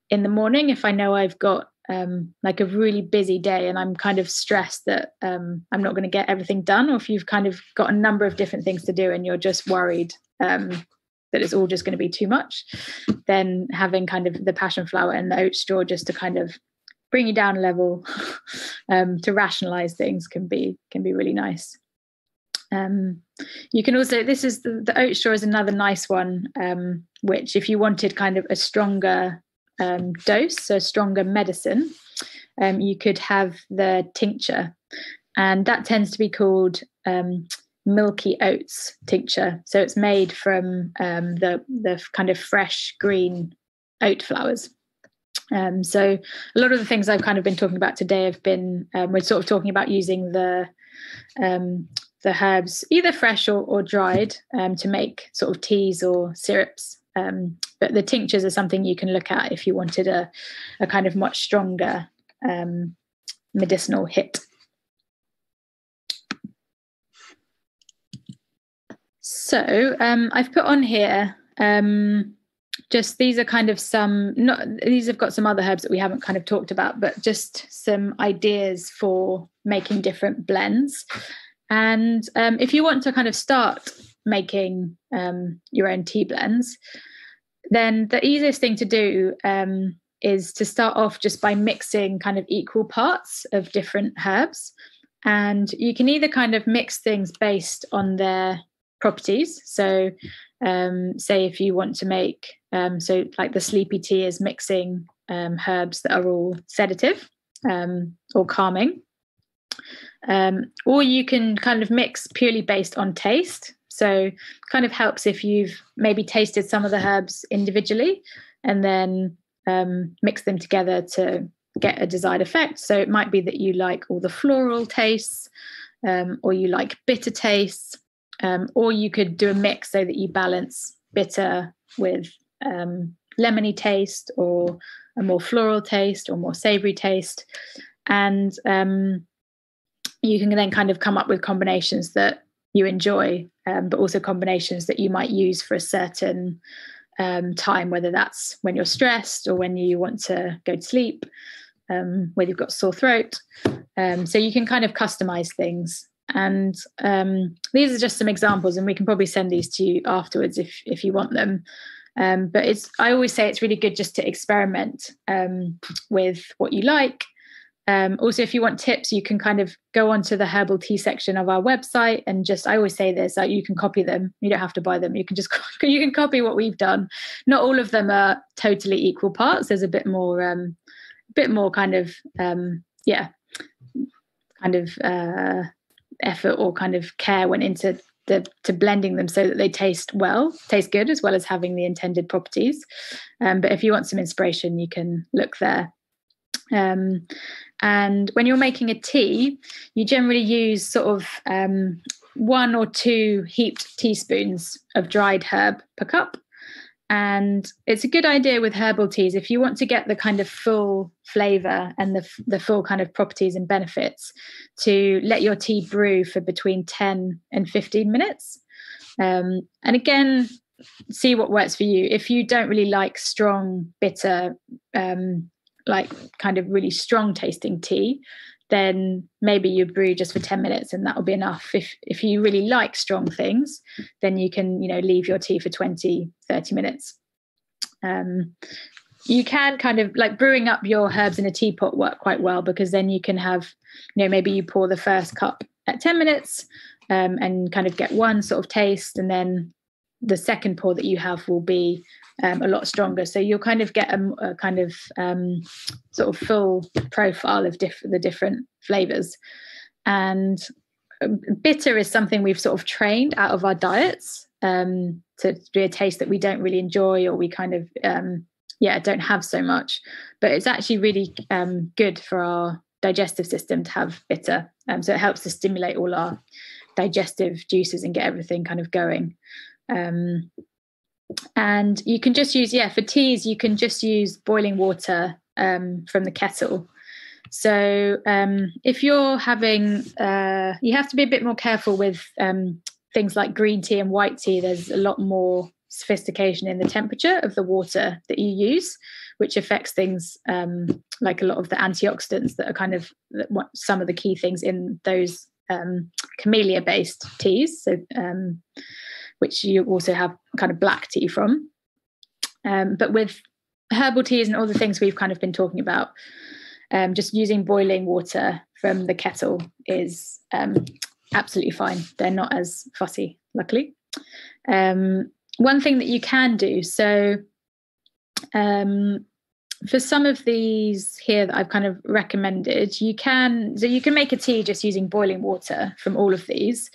in the morning if I know I've got um, like a really busy day and I'm kind of stressed that um, I'm not going to get everything done, or if you've kind of got a number of different things to do and you're just worried um, that it's all just going to be too much, then having kind of the passion flower and the oat straw just to kind of bring you down a level um, to rationalize things can be can be really nice. Um, you can also this is the, the oat straw is another nice one, um, which if you wanted kind of a stronger um, dose, so stronger medicine, um, you could have the tincture, and that tends to be called um, milky oats tincture. So it's made from the the kind of fresh green oat flowers. Um, so a lot of the things I've kind of been talking about today have been um, we're sort of talking about using the um, the herbs either fresh or, or dried um, to make sort of teas or syrups. Um, but the tinctures are something you can look at if you wanted a, a kind of much stronger um, medicinal hit. So I've put on here um, just these are kind of some not these have got some other herbs that we haven't kind of talked about, but just some ideas for making different blends. And um, if you want to kind of start making um, your own tea blends, then the easiest thing to do um, is to start off just by mixing kind of equal parts of different herbs. And you can either kind of mix things based on their properties. So, um, say if you want to make, um, so like the sleepy tea is mixing um, herbs that are all sedative um, or calming. Um, or you can kind of mix purely based on taste. So, kind of helps if you've maybe tasted some of the herbs individually and then um, mix them together to get a desired effect. So, it might be that you like all the floral tastes, um, or you like bitter tastes, or you could do a mix so that you balance bitter with um, lemony taste or a more floral taste or more savory taste. And um, you can then kind of come up with combinations that you enjoy, um, but also combinations that you might use for a certain um, time, whether that's when you're stressed or when you want to go to sleep, um, whether you've got sore throat. Um, so you can kind of customize things. And um, these are just some examples, and we can probably send these to you afterwards if if you want them. Um, but it's I always say it's really good just to experiment with what you like um, also, if you want tips, you can kind of go onto the herbal tea section of our website and just I always say this: like you can copy them. You don't have to buy them. You can just you can copy what we've done. Not all of them are totally equal parts. There's a bit more, um, a bit more kind of um, yeah, kind of uh, effort or kind of care went into the, to blending them so that they taste well, taste good, as well as having the intended properties. Um, but if you want some inspiration, you can look there. Um, and when you're making a tea, you generally use sort of um, one or two heaped teaspoons of dried herb per cup. And it's a good idea with herbal teas if you want to get the kind of full flavor and the, the full kind of properties and benefits to let your tea brew for between 10 and 15 minutes. Um, and again, see what works for you. If you don't really like strong, bitter, um, like kind of really strong tasting tea, then maybe you brew just for 10 minutes and that'll be enough. If if you really like strong things, then you can, you know, leave your tea for 20, 30 minutes. Um, you can kind of like brewing up your herbs in a teapot work quite well because then you can have, you know, maybe you pour the first cup at 10 minutes um, and kind of get one sort of taste and then the second pour that you have will be um, a lot stronger. So you'll kind of get a, a kind of um, sort of full profile of diff- the different flavors. And um, bitter is something we've sort of trained out of our diets um, to be a taste that we don't really enjoy or we kind of um, yeah don't have so much. But it's actually really um, good for our digestive system to have bitter. so it helps to stimulate all our digestive juices and get everything kind of going. Um, and you can just use yeah for teas you can just use boiling water um, from the kettle. So um, if you're having uh, you have to be a bit more careful with um, things like green tea and white tea. There's a lot more sophistication in the temperature of the water that you use which affects things um, like a lot of the antioxidants that are kind of some of the key things in those um, camellia based teas. So um, which you also have kind of black tea from. Um, but with herbal teas and all the things we've kind of been talking about, um, just using boiling water from the kettle is um, absolutely fine. They're not as fussy, luckily. Um, one thing that you can do so um, for some of these here that I've kind of recommended, you can so you can make a tea just using boiling water from all of these.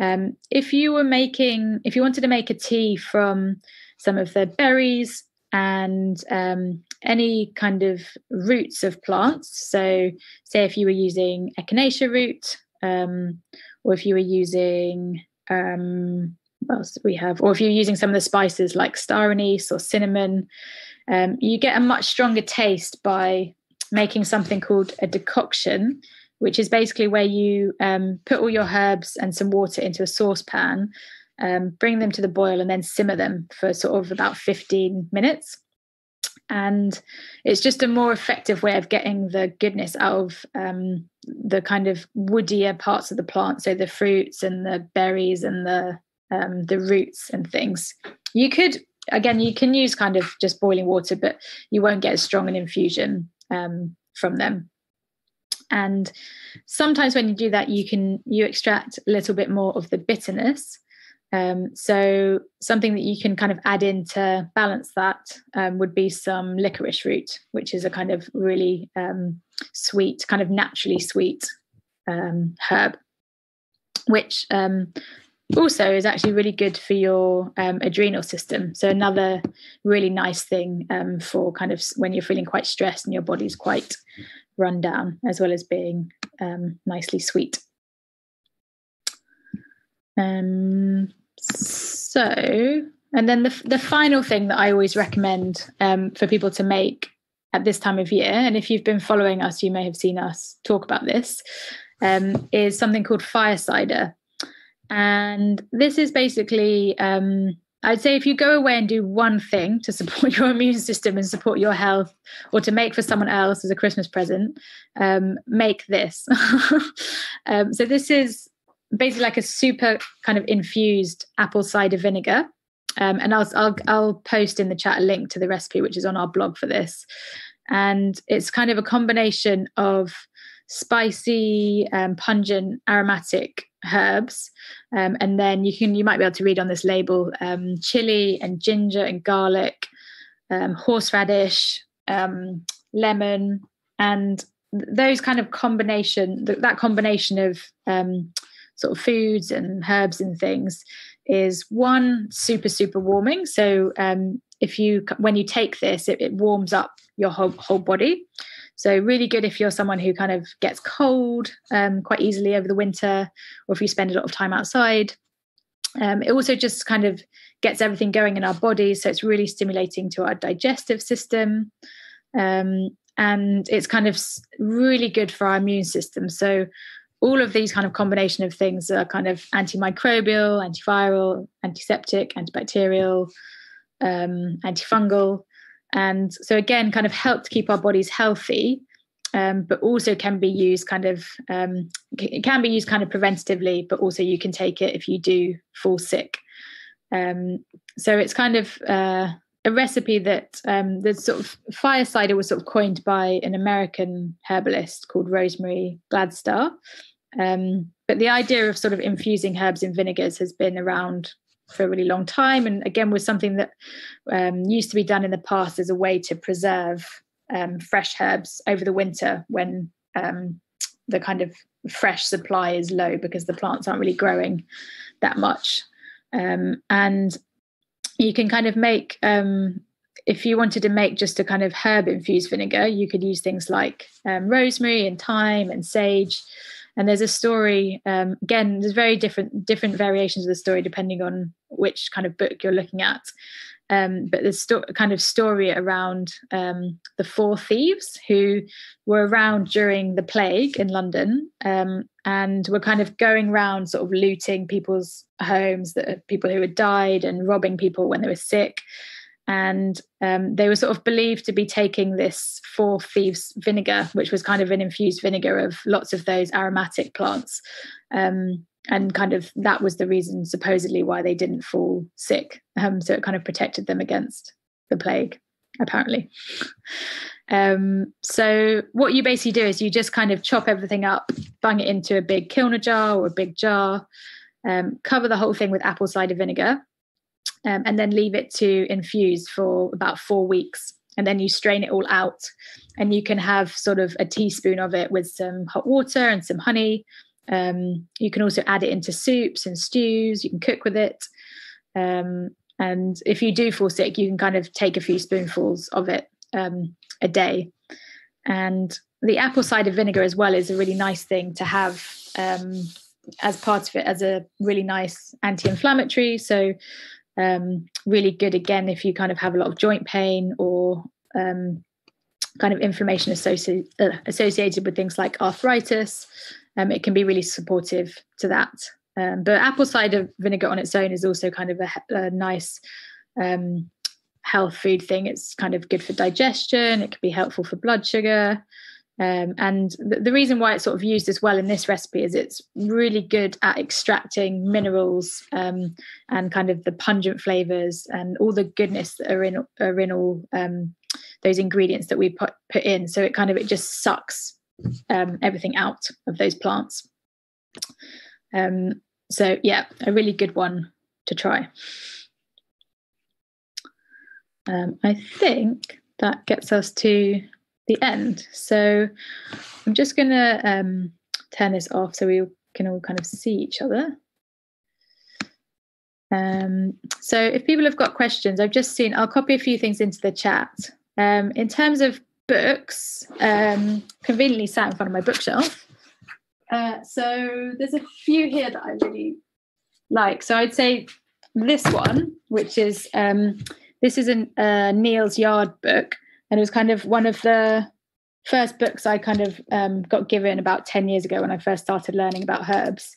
Um, if you were making, if you wanted to make a tea from some of the berries and um, any kind of roots of plants, so say if you were using echinacea root, um, or if you were using um, what else we have, or if you're using some of the spices like star anise or cinnamon, um, you get a much stronger taste by making something called a decoction, which is basically where you um, put all your herbs and some water into a saucepan, um, bring them to the boil, and then simmer them for sort of about 15 minutes. And it's just a more effective way of getting the goodness out of um, the kind of woodier parts of the plant, so the fruits and the berries and the um, the roots and things. You could again, you can use kind of just boiling water, but you won't get as strong an infusion um, from them and sometimes when you do that you can you extract a little bit more of the bitterness Um, so something that you can kind of add in to balance that um, would be some licorice root, which is a kind of really um, sweet, kind of naturally sweet um, herb, which um, also is actually really good for your um, adrenal system. So another really nice thing for kind of when you're feeling quite stressed and your body's quite run down, as well as being nicely sweet. Um, so, and then the the final thing that I always recommend um, for people to make at this time of year, and if you've been following us, you may have seen us talk about this, um, is something called fire cider, and this is basically. Um, I'd say if you go away and do one thing to support your immune system and support your health, or to make for someone else as a Christmas present, um, make this. um, so this is basically like a super kind of infused apple cider vinegar. Um, and I'll, I'll I'll post in the chat a link to the recipe, which is on our blog for this. And it's kind of a combination of spicy, um, pungent, aromatic herbs, um, and then you can you might be able to read on this label um, chili and ginger and garlic, um, horseradish, um, lemon, and those kind of combination that combination of um, sort of foods and herbs and things is one super super warming. So if you when you take this it, it, warms up your whole whole body so really good if you're someone who kind of gets cold um, quite easily over the winter or if you spend a lot of time outside. Um, it also just kind of gets everything going in our bodies so it's really stimulating to our digestive system. Um, and it's kind of really good for our immune system. So all of these kind of combination of things are kind of antimicrobial, antiviral, antiseptic, antibacterial, um, antifungal. And so again, kind of help to keep our bodies healthy, um, but also can be used kind of um, it can be used kind of preventatively, but also you can take it if you do fall sick. Um, so it's kind of uh, a recipe that um, the sort of fire cider was sort of coined by an American herbalist called Rosemary Gladstar. Um, but the idea of sort of infusing herbs in vinegars has been around for a really long time, and again was something that um, used to be done in the past as a way to preserve um, fresh herbs over the winter when um, the kind of fresh supply is low because the plants aren't really growing that much. Um, and you can kind of make um, if you wanted to make just a kind of herb infused vinegar, you could use things like um, rosemary and thyme and sage. And there's a story. Um, again, there's very different different variations of the story depending on which kind of book you're looking at. Um, but there's sto- kind of story around um, the four thieves who were around during the plague in London um, and were kind of going around sort of looting people's homes, that people who had died, and robbing people when they were sick and um, they were sort of believed to be taking this four thieves vinegar which was kind of an infused vinegar of lots of those aromatic plants um, and kind of that was the reason supposedly why they didn't fall sick um, so it kind of protected them against the plague apparently um, so what you basically do is you just kind of chop everything up bung it into a big kilner jar or a big jar um, cover the whole thing with apple cider vinegar um, and then leave it to infuse for about four weeks. And then you strain it all out, and you can have sort of a teaspoon of it with some hot water and some honey. Um, you can also add it into soups and stews. You can cook with it. Um, and if you do fall sick, you can kind of take a few spoonfuls of it um, a day. And the apple cider vinegar as well is a really nice thing to have um, as part of it as a really nice anti-inflammatory. So um, really good again if you kind of have a lot of joint pain or um, kind of inflammation associated uh, associated with things like arthritis. Um, it can be really supportive to that. Um, but apple cider vinegar on its own is also kind of a, a nice um, health food thing. It's kind of good for digestion. It can be helpful for blood sugar. Um, and the, the, reason why it's sort of used as well in this recipe is it's really good at extracting minerals um, and kind of the pungent flavors and all the goodness that are in are in all um, those ingredients that we put put in. So it kind of it just sucks um, everything out of those plants. Um, so yeah, a really good one to try. Um, I think that gets us to the end. So I'm just going to um, turn this off so we can all kind of see each other. Um, so if people have got questions, I've just seen, I'll copy a few things into the chat. Um, in terms of books, um, conveniently sat in front of my bookshelf. Uh, so there's a few here that I really like. So I'd say this one, which is um, this is a uh, Neal's Yard book, and it was kind of one of the first books I kind of um, got given about ten years ago when I first started learning about herbs,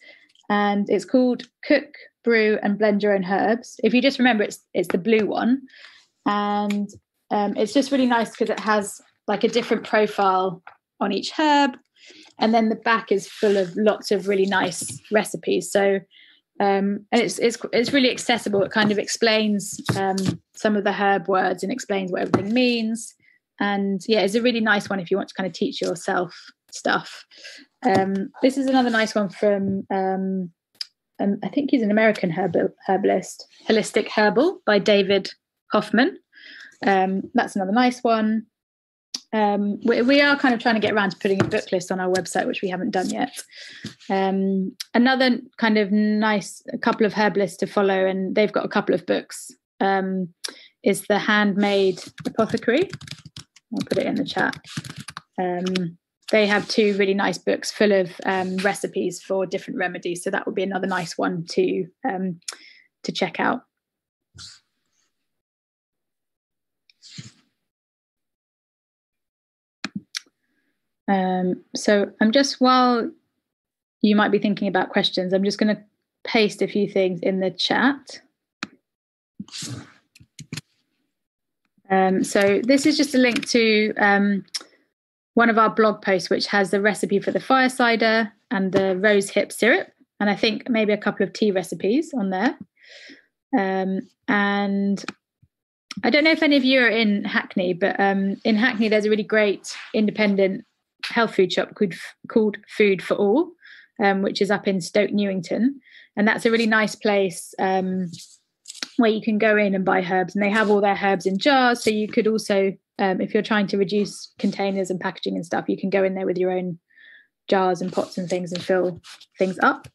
and it's called Cook, Brew, and Blend Your Own Herbs. If you just remember, it's it's the blue one, and um, it's just really nice because it has like a different profile on each herb, and then the back is full of lots of really nice recipes. So um, and it's it's it's really accessible. It kind of explains um, some of the herb words and explains what everything means. And yeah, it's a really nice one if you want to kind of teach yourself stuff. Um, this is another nice one from um, um, I think he's an American herbal, herbalist, Holistic Herbal by David Hoffmann. Um, that's another nice one. Um, we, we, are kind of trying to get around to putting a book list on our website, which we haven't done yet. Um, another kind of nice a couple of herbalists to follow, and they've got a couple of books. Um, is the Handmade Apothecary? I'll put it in the chat. Um, they have two really nice books full of um, recipes for different remedies, so that would be another nice one to um, to check out. Um, so I'm just while you might be thinking about questions, I'm just going to paste a few things in the chat. Um, so this is just a link to um, one of our blog posts, which has the recipe for the fire cider and the rose hip syrup, and I think maybe a couple of tea recipes on there. Um, and I don't know if any of you are in Hackney, but um, in Hackney there's a really great independent health food shop called, called Food for All, um, which is up in Stoke Newington. And that's a really nice place um, where you can go in and buy herbs. And they have all their herbs in jars. So you could also, um, if you're trying to reduce containers and packaging and stuff, you can go in there with your own jars and pots and things and fill things up.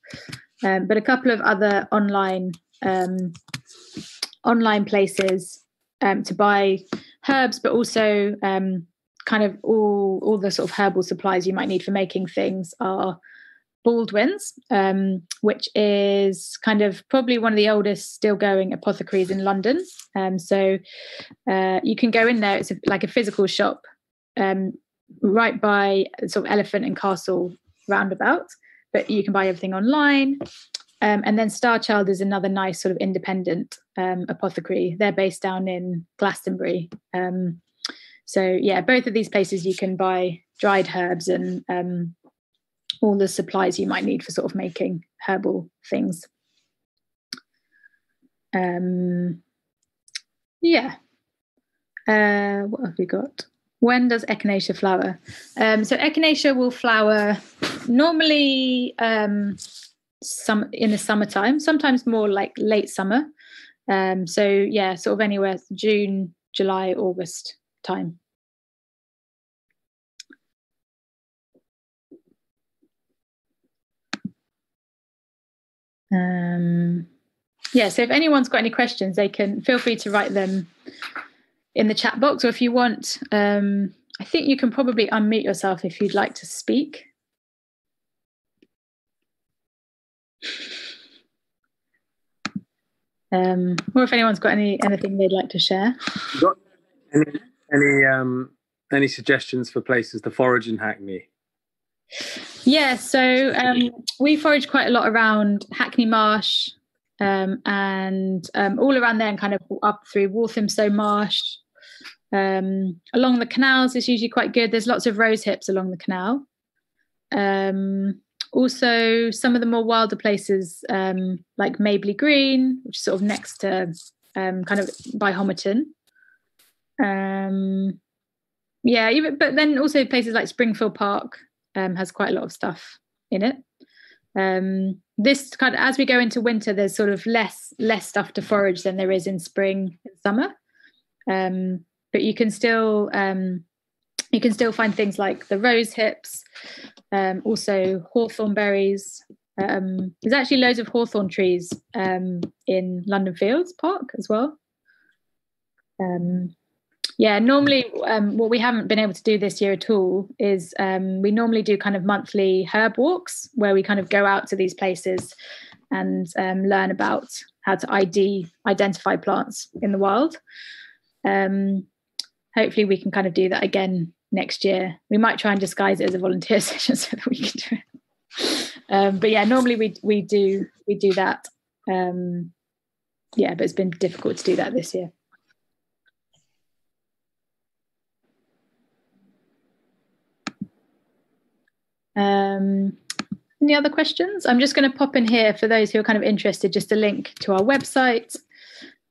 Um, but a couple of other online um, online places um, to buy herbs, but also um, kind of all all the sort of herbal supplies you might need for making things are Baldwin's, um, which is kind of probably one of the oldest still going apothecaries in London. Um, so uh, you can go in there; it's a, like a physical shop um, right by sort of Elephant and Castle roundabout. But you can buy everything online. Um, and then Starchild is another nice sort of independent um, apothecary. They're based down in Glastonbury. Um, so yeah, both of these places you can buy dried herbs and um, all the supplies you might need for sort of making herbal things. Um, yeah. Uh, what have we got? When does echinacea flower? Um, so echinacea will flower normally um, some in the summertime, sometimes more like late summer. Um, so yeah, sort of anywhere June, July, August time. Um, yeah, so if anyone's got any questions, they can feel free to write them in the chat box, or if you want, um, I think you can probably unmute yourself if you'd like to speak. Um, or if anyone's got any anything they'd like to share. Got any any um, any suggestions for places to forage in Hackney? Yeah, so um, we forage quite a lot around Hackney Marsh um, and um, all around there and kind of up through Walthamstow Marsh. Um, along the canals is usually quite good. There's lots of rose hips along the canal. Um, also, some of the more wilder places um, like Mabley Green, which is sort of next to kind of by Homerton. Yeah, even, but then also places like Springfield Park um, has quite a lot of stuff in it. Um, this kind of as we go into winter, there's sort of less less stuff to forage than there is in spring and summer. Um, but you can still um, you can still find things like the rose hips, um, also hawthorn berries. Um, there's actually loads of hawthorn trees um, in London Fields Park as well. Um, yeah, normally um, what we haven't been able to do this year at all is um, we normally do kind of monthly herb walks where we kind of go out to these places and um, learn about how to ID identify plants in the wild. Um, hopefully, we can kind of do that again next year. We might try and disguise it as a volunteer session so that we can do it. Um, but yeah, normally we we do we do that. Um, yeah, but it's been difficult to do that this year. Um, any other questions? I'm just going to pop in here for those who are kind of interested, just a link to our website.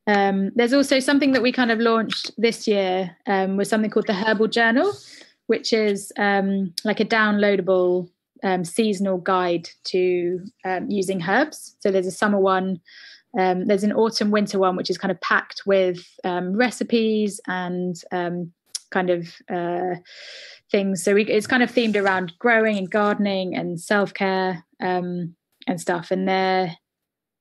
Um, there's also something that we kind of launched this year um, was something called the Herbal Journal, which is um, like a downloadable um, seasonal guide to um, using herbs. So there's a summer one, um, there's an autumn winter one, which is kind of packed with recipes and kind of uh, things. So we, it's kind of themed around growing and gardening and self care um, and stuff. And they're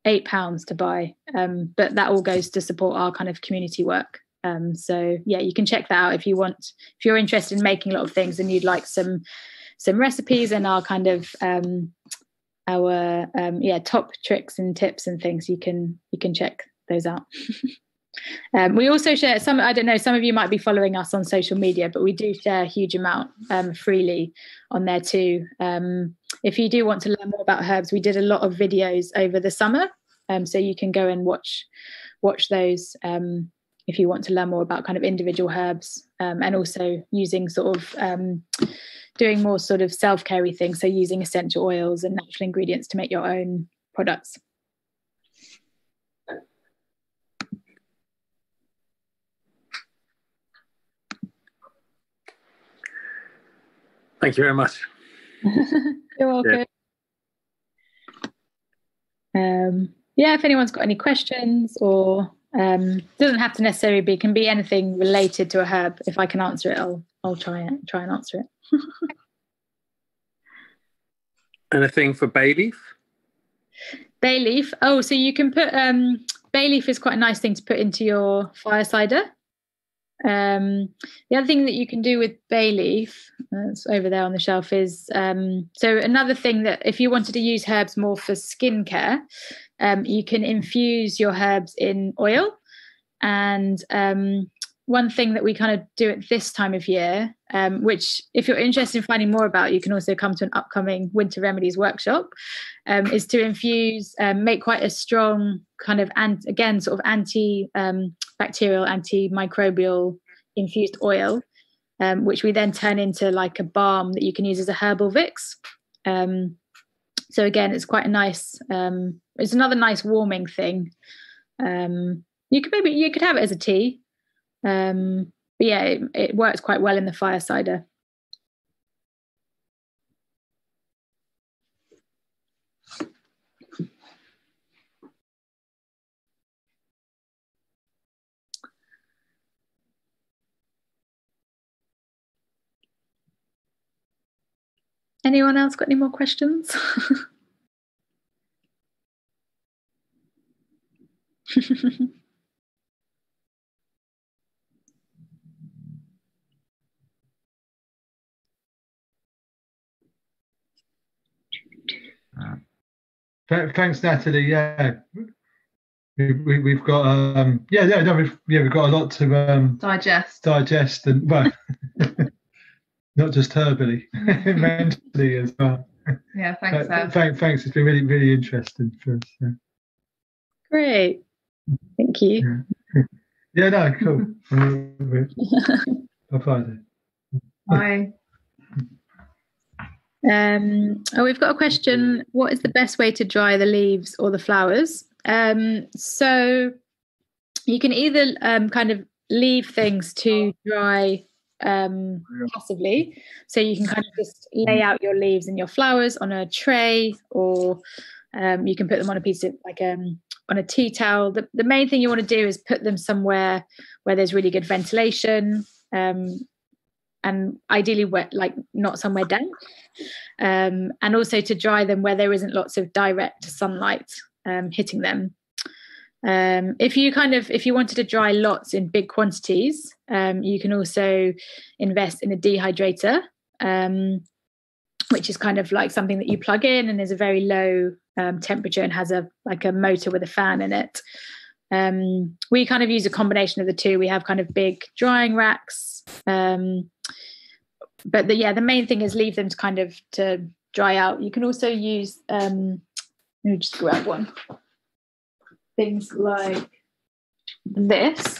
eight pounds to buy, um, but that all goes to support our kind of community work. Um, so yeah, you can check that out if you want. If you're interested in making a lot of things and you'd like some some recipes and our kind of um, our um, yeah top tricks and tips and things, you can you can check those out. Um, we also share some. I don't know. Some of you might be following us on social media, but we do share a huge amount um, freely on there too. Um, if you do want to learn more about herbs, we did a lot of videos over the summer, um, so you can go and watch watch those um, if you want to learn more about kind of individual herbs um, and also using sort of doing more sort of self carey things. So using essential oils and natural ingredients to make your own products. Thank you very much. You're welcome. Yeah. Um, yeah, if anyone's got any questions or um, doesn't have to necessarily be, can be anything related to a herb. If I can answer it, I'll I'll try it, try and answer it. anything for bay leaf? Bay leaf. Oh, so you can put um, bay leaf is quite a nice thing to put into your fire cider. Um, the other thing that you can do with bay leaf, that's over there on the shelf, is um, so another thing that if you wanted to use herbs more for skincare, um, you can infuse your herbs in oil. And um, one thing that we kind of do at this time of year, um, which if you're interested in finding more about, you can also come to an upcoming winter remedies workshop, um, is to infuse, make quite a strong kind of, and again, sort of anti bacterial antimicrobial infused oil, um, which we then turn into like a balm that you can use as a herbal Vicks. Um, so again, it's quite a nice. Um, it's another nice warming thing. Um, you could maybe you could have it as a tea, um, but yeah, it, it works quite well in the fire cider. Anyone else got any more questions? Thanks, Natalie. Yeah, we, we, have got um, yeah, yeah, no, we've yeah, we've got a lot to um, digest, digest, and well, not just herbally, mentally as well. Yeah, thanks. Uh, thanks, thanks. It's been really, really interesting for us. Yeah. Great. Thank you. Yeah, yeah no, cool. Bye bye. Um, oh, we've got a question. What is the best way to dry the leaves or the flowers? Um, so you can either um, kind of leave things to dry um, passively. So you can kind of just lay out your leaves and your flowers on a tray or Um, you can put them on a piece of like um, on a tea towel. The, the main thing you want to do is put them somewhere where there's really good ventilation, um, and ideally wet, like not somewhere damp. Um, and also to dry them where there isn't lots of direct sunlight um, hitting them. Um, if you kind of if you wanted to dry lots in big quantities, um, you can also invest in a dehydrator, um, which is kind of like something that you plug in and is a very low um, temperature and has a like a motor with a fan in it. Um, we kind of use a combination of the two. We have kind of big drying racks, um, but the, yeah, the main thing is leave them to kind of to dry out. You can also use. um let me just grab one things like this,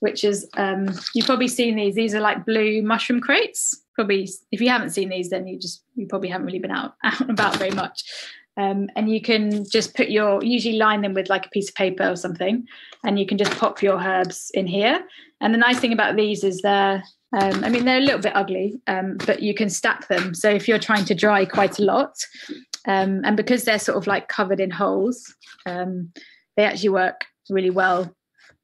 which is um, you've probably seen these. These are like blue mushroom crates. Probably, if you haven't seen these, then you just you probably haven't really been out out and about very much. Um, and you can just put your usually line them with like a piece of paper or something, and you can just pop your herbs in here. And the nice thing about these is they're um, I mean, they're a little bit ugly, um, but you can stack them. So if you're trying to dry quite a lot, um, and because they're sort of like covered in holes, um, they actually work really well.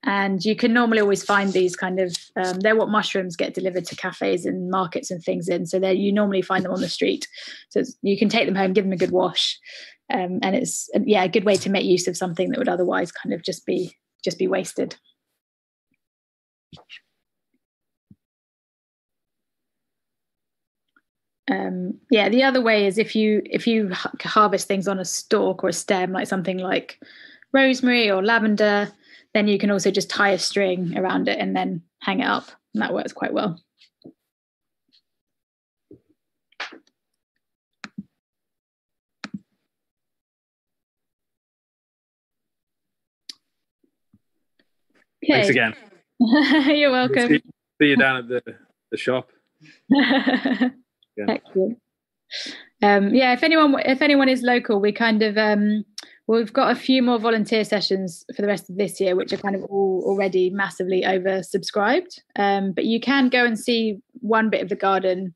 And you can normally always find these kind of, um, they're what mushrooms get delivered to cafes and markets and things in. So you normally find them on the street. So you can take them home, give them a good wash. Um, and it's, yeah, a good way to make use of something that would otherwise kind of just be, just be wasted. Um, yeah the other way is if you if you harvest things on a stalk or a stem like something like rosemary or lavender then you can also just tie a string around it and then hang it up and that works quite well. Okay. thanks again. You're welcome. see, see you down at the, the shop yeah. Excellent. Um, yeah, if anyone if anyone is local, we kind of um, well, we've got a few more volunteer sessions for the rest of this year, which are kind of all already massively oversubscribed. Um, but you can go and see one bit of the garden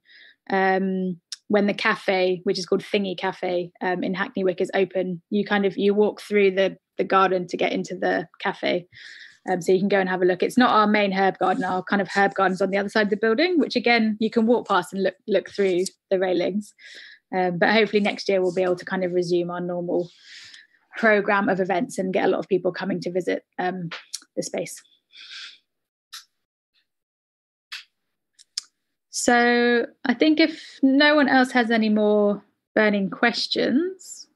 um, when the cafe, which is called Thingy Cafe um, in Hackney Wick, is open. You kind of you walk through the the garden to get into the cafe. Um, so you can go and have a look. It's not our main herb garden. Our kind of herb garden's on the other side of the building, which again you can walk past and look look through the railings. Um, but hopefully next year we'll be able to kind of resume our normal program of events and get a lot of people coming to visit um, the space. So I think if no one else has any more burning questions,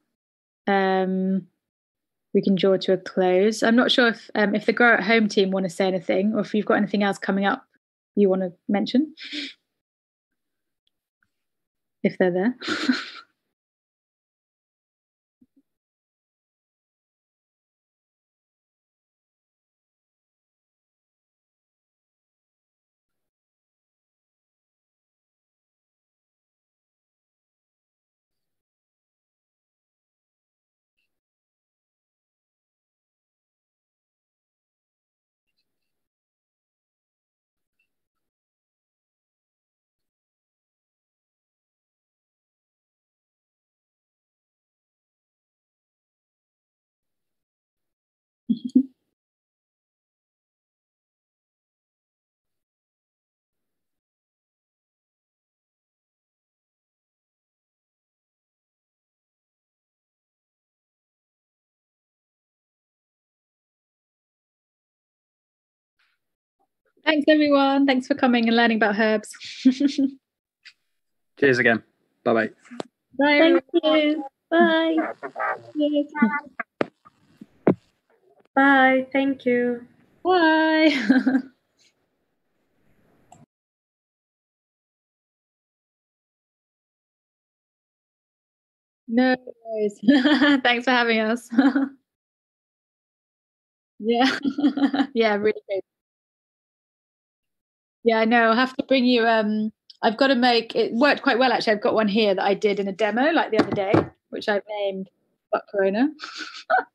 um, we can draw to a close. I'm not sure if um, if the Grow at Home team want to say anything, or if you've got anything else coming up you want to mention, if they're there. Thanks, everyone. Thanks for coming and learning about herbs. Cheers again. Bye-bye. Bye. Thank you. Bye. Bye. Thank you. Bye. no worries. Thanks for having us. yeah. yeah, really good. Yeah, I know. I'll have to bring you um I've got to make it worked quite well actually. I've got one here that I did in a demo like the other day, which I've named Butt Corona.